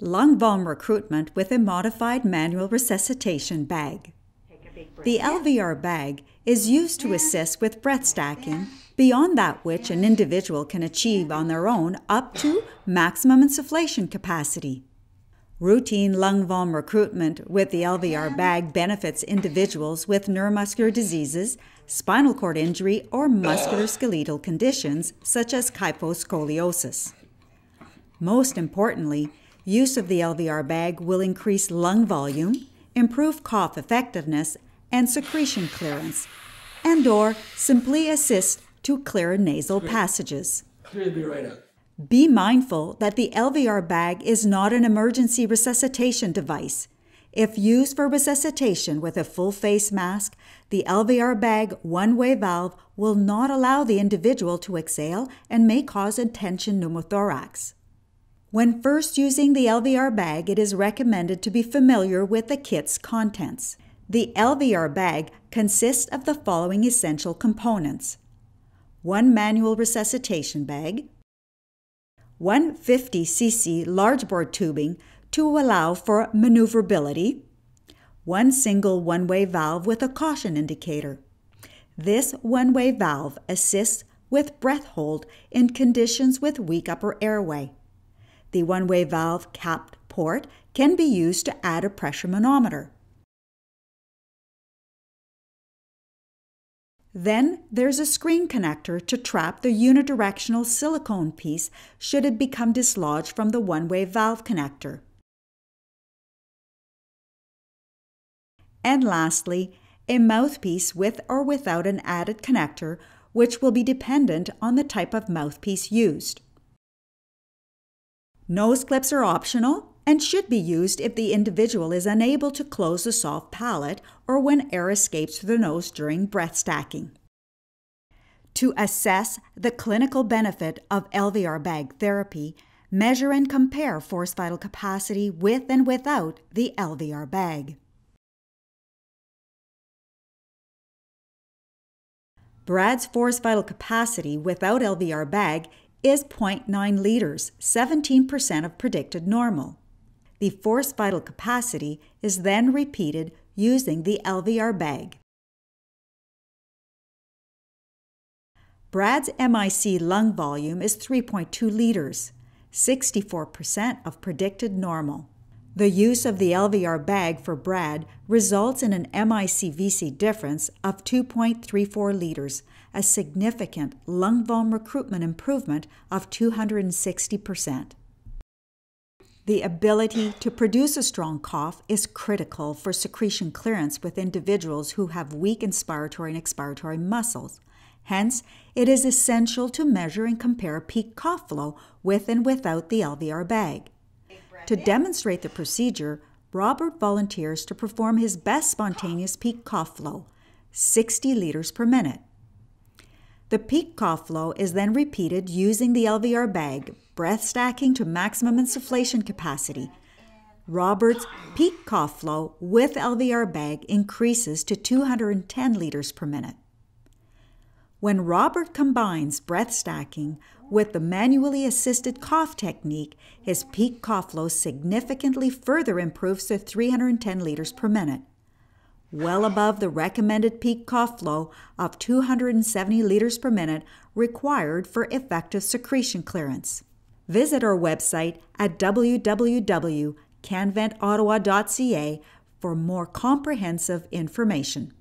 Lung volume recruitment with a modified manual resuscitation bag. The LVR bag is used to assist with breath stacking, beyond that which an individual can achieve on their own up to maximum insufflation capacity. Routine lung volume recruitment with the LVR bag benefits individuals with neuromuscular diseases, spinal cord injury, or musculoskeletal conditions such as kyphoscoliosis. Most importantly, use of the LVR bag will increase lung volume, improve cough effectiveness, and secretion clearance, and or simply assist to clear nasal passages. Clear me right out. Be mindful that the LVR bag is not an emergency resuscitation device. If used for resuscitation with a full face mask, the LVR bag one way valve will not allow the individual to exhale and may cause a tension pneumothorax. When first using the LVR bag, it is recommended to be familiar with the kit's contents. The LVR bag consists of the following essential components one manual resuscitation bag, one 50 cc large bore tubing to allow for maneuverability, one single one way valve with a caution indicator. This one way valve assists with breath hold in conditions with weak upper airway. The one way valve capped port can be used to add a pressure manometer. Then there's a screen connector to trap the unidirectional silicone piece should it become dislodged from the one-way valve connector. And lastly, a mouthpiece with or without an added connector, which will be dependent on the type of mouthpiece used. Nose clips are optional and should be used if the individual is unable to close the soft palate or when air escapes through the nose during breath stacking. To assess the clinical benefit of LVR bag therapy, measure and compare forced vital capacity with and without the LVR bag. Brad's forced vital capacity without LVR bag is 0.9 liters, 17% of predicted normal. The forced vital capacity is then repeated using the LVR bag. Brad's MIC lung volume is 3.2 liters, 64% of predicted normal. The use of the LVR bag for Brad results in an MICVC difference of 2.34 liters, a significant lung volume recruitment improvement of 260%. The ability to produce a strong cough is critical for secretion clearance with individuals who have weak inspiratory and expiratory muscles. Hence, it is essential to measure and compare peak cough flow with and without the LVR bag. To demonstrate the procedure, Robert volunteers to perform his best spontaneous peak cough flow, 60 liters per minute. The peak cough flow is then repeated using the LVR bag, breath stacking to maximum insufflation capacity. Robert's peak cough flow with LVR bag increases to 210 liters per minute. When Robert combines breath stacking with the manually assisted cough technique, his peak cough flow significantly further improves to 310 liters per minute, well above the recommended peak cough flow of 270 liters per minute required for effective secretion clearance. Visit our website at www.canventottawa.ca for more comprehensive information.